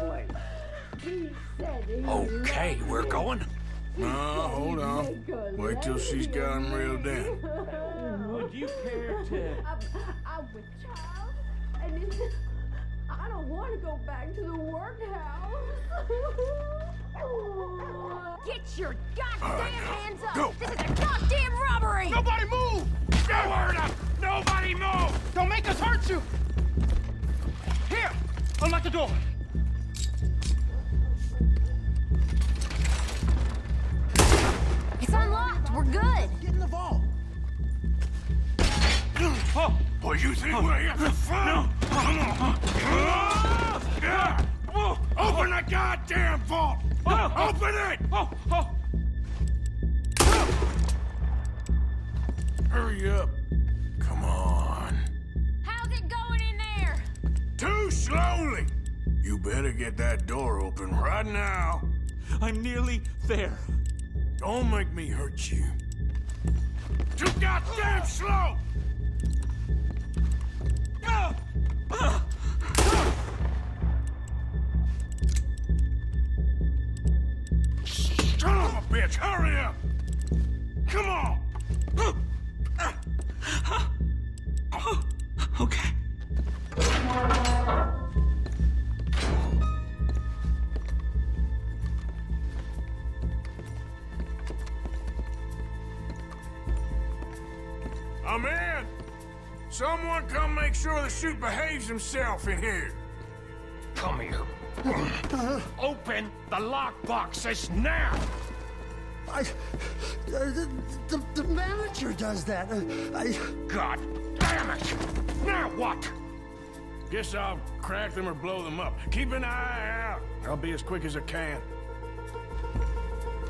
place. He said he Okay, we're going. He No, said hold on. Wait till she's gotten real of him reeled me. in. Would you care to... I'm, I'm with child, and it's, I don't want to go back to the workhouse. Get your goddamn hands up! go. This is a goddamn robbery! Nobody move! No word up! Nobody move! Don't make us hurt you! Here! Unlock the door! Oh, Well, you think we're here for fun? Come on. Yeah. Open the goddamn vault! Open it! oh, oh. Hurry up. Come on. How's it going in there? Too slowly. You better get that door open right now. I'm nearly there. Don't make me hurt you. Too goddamn slow! Bitch, hurry up! Come on! Okay. I'm in! Someone come make sure the chute behaves himself in here. Come here. Open the lockboxes now! I, uh, the, the, the manager does that. Uh, I, God damn it! Now what? Guess I'll crack them or blow them up. Keep an eye out. I'll be as quick as I can.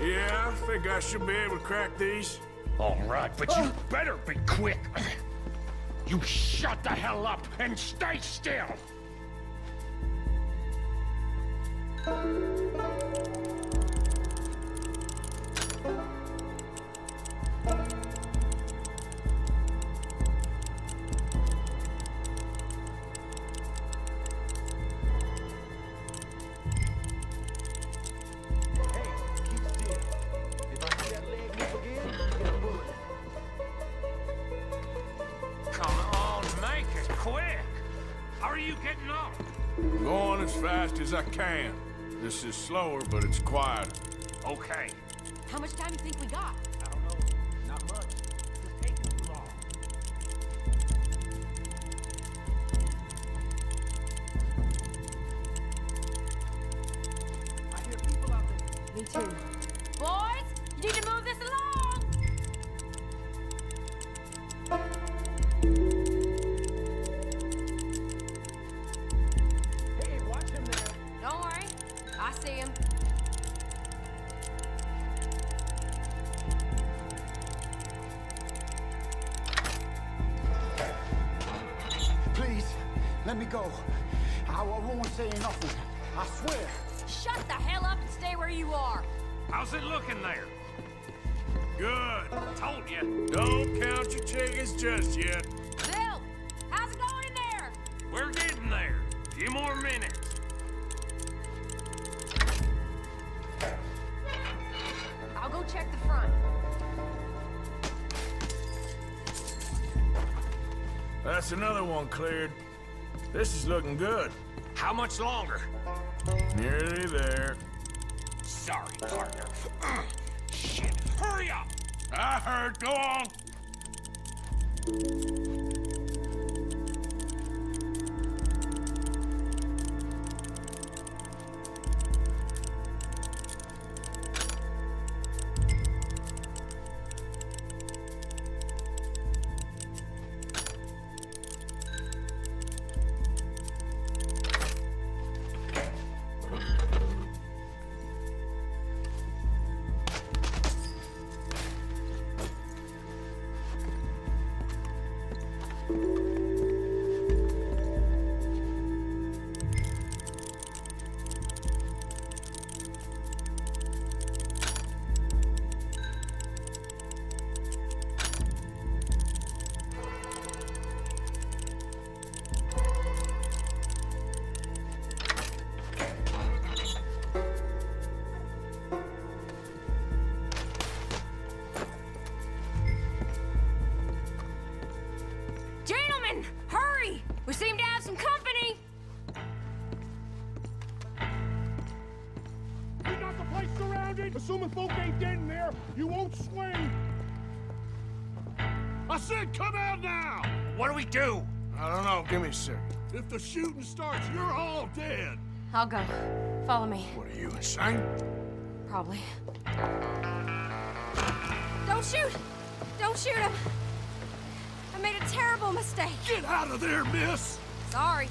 Yeah, I think I should be able to crack these. All right, but you better be quick. You shut the hell up and stay still! Fast as I can. This is slower, but it's quieter. Okay. How much time do you think we got? I don't know. Not much. Let me go. I, I won't say nothing. I swear. Shut the hell up and stay where you are. How's it looking there? Good. Told you. Don't count your chickens just yet. Bill, how's it going in there? We're getting there. Few more minutes. I'll go check the front. That's another one cleared. This is looking good. How much longer? Nearly there. Sorry, partner. Shit. Hurry up! I heard. Go on. I said come out now! What do we do? I don't know. Give me a sec. If the shooting starts, you're all dead. I'll go. Follow me. What are you, insane? Probably. Don't shoot! Don't shoot him! I made a terrible mistake. Get out of there, miss! Sorry.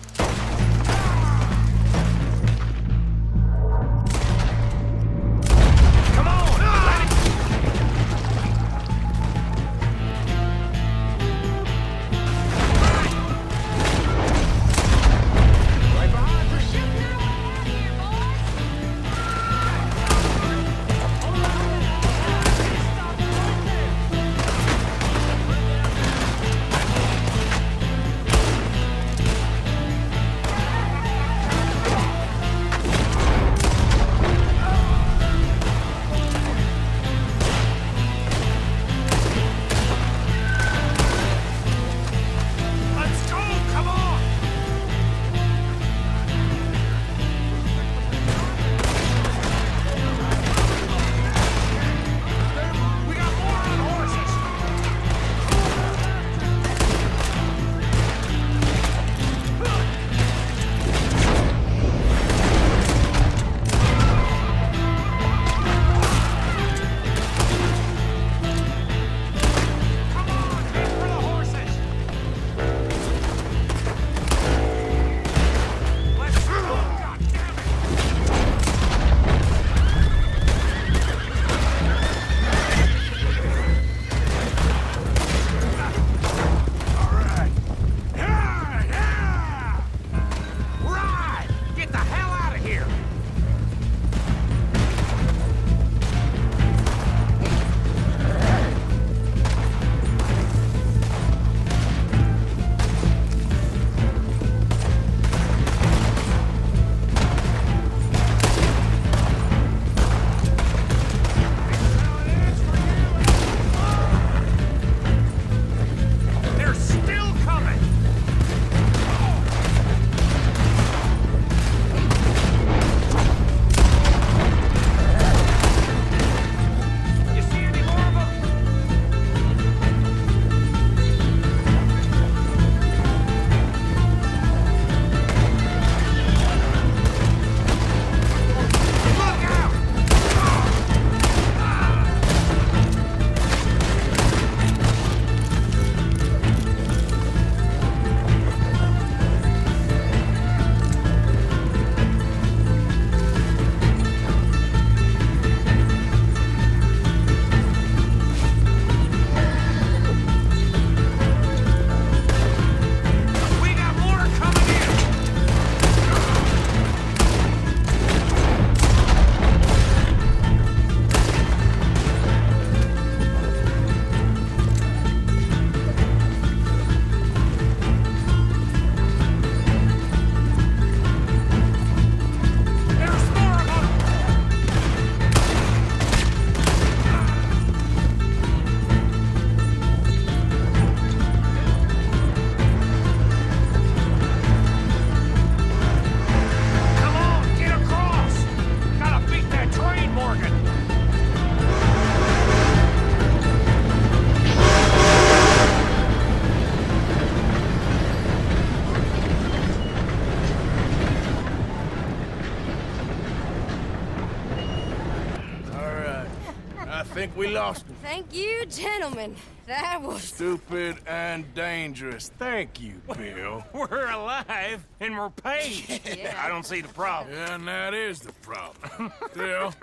Think we lost him. Thank you, gentlemen. That was. Stupid and dangerous. Thank you, Bill. We're alive and we're paid. Yeah. I don't see the problem. Yeah, and that is the problem. Bill,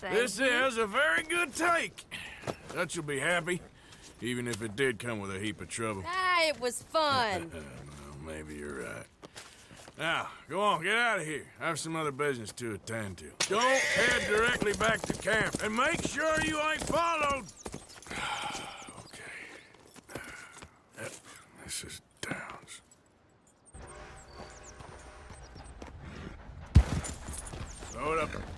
this you. is a very good take. That you'll be happy, even if it did come with a heap of trouble. Ah, it was fun. Uh, well, maybe you're right. Now, go on, get out of here. I have some other business to attend to. Don't head directly back to camp, and make sure you ain't followed. okay. This is Downs. It up.